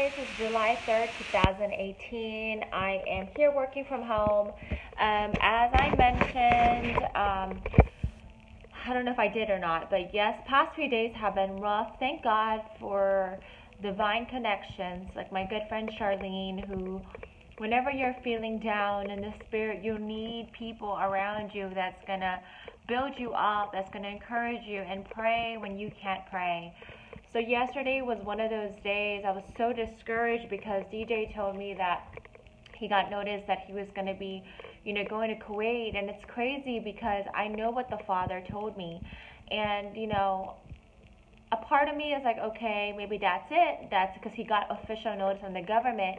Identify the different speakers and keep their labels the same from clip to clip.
Speaker 1: guys. It's July 3rd, 2018. I am here working from home. Um, as I mentioned, um, I don't know if I did or not, but yes, past few days have been rough. Thank God for divine connections, like my good friend Charlene, who, whenever you're feeling down in the spirit, you need people around you that's going to build you up, that's going to encourage you, and pray when you can't pray. So yesterday was one of those days I was so discouraged because DJ told me that he got notice that he was going to be, you know, going to Kuwait and it's crazy because I know what the father told me. And, you know, a part of me is like, okay, maybe that's it. That's because he got official notice from the government.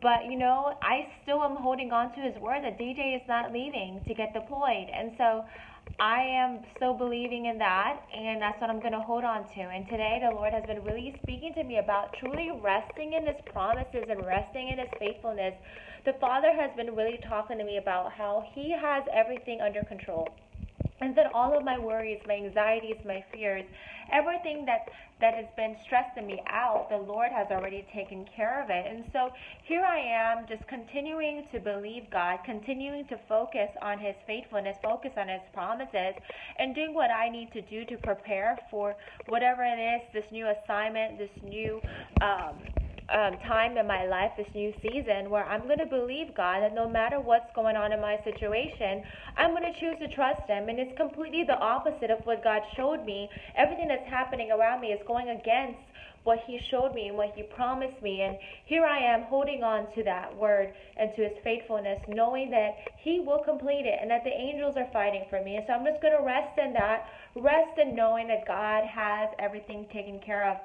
Speaker 1: But, you know, I still am holding on to his word that DJ is not leaving to get deployed. And so I am still believing in that, and that's what I'm going to hold on to. And today, the Lord has been really speaking to me about truly resting in His promises and resting in His faithfulness. The Father has been really talking to me about how He has everything under control and then all of my worries, my anxieties, my fears, everything that that has been stressing me out, the Lord has already taken care of it. And so here I am, just continuing to believe God, continuing to focus on His faithfulness, focus on His promises, and doing what I need to do to prepare for whatever it is, this new assignment, this new. Um, um, time in my life, this new season, where I'm going to believe God that no matter what's going on in my situation, I'm going to choose to trust Him. And it's completely the opposite of what God showed me. Everything that's happening around me is going against what He showed me and what He promised me. And here I am holding on to that word and to His faithfulness, knowing that He will complete it and that the angels are fighting for me. And so I'm just going to rest in that, rest in knowing that God has everything taken care of.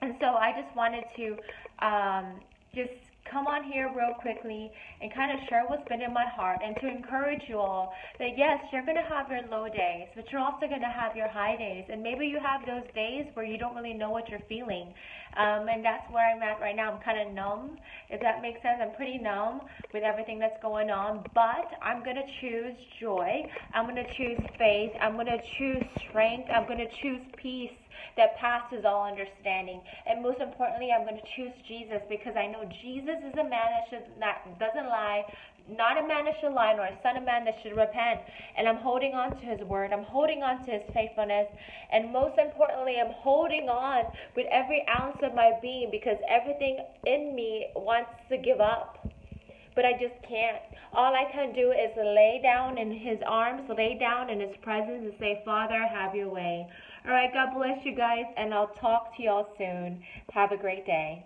Speaker 1: And so I just wanted to um, just come on here real quickly and kind of share what's been in my heart and to encourage you all that yes, you're going to have your low days, but you're also going to have your high days. And maybe you have those days where you don't really know what you're feeling. Um, and that's where I'm at right now. I'm kind of numb, if that makes sense. I'm pretty numb with everything that's going on, but I'm going to choose joy. I'm going to choose faith. I'm going to choose strength. I'm going to choose peace that passes all understanding. And most importantly, I'm going to choose Jesus because I know Jesus is a man that should not doesn't lie, not a man that should lie, nor a son of man that should repent. And I'm holding on to his word. I'm holding on to his faithfulness. And most importantly, I'm holding on with every ounce of my being because everything in me wants to give up. But I just can't. All I can do is lay down in his arms, lay down in his presence, and say, Father, have your way. All right, God bless you guys, and I'll talk to y'all soon. Have a great day.